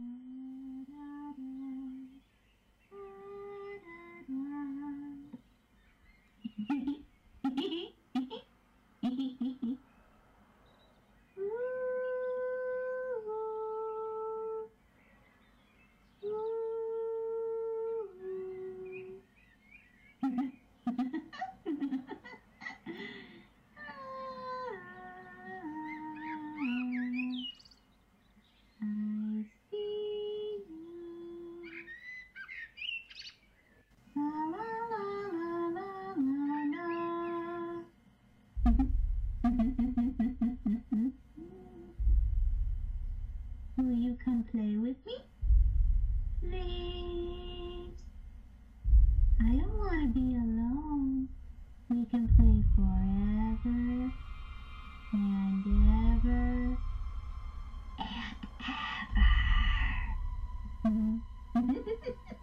I Will you come play with me? Please. I don't want to be alone. We can play forever and ever and ever.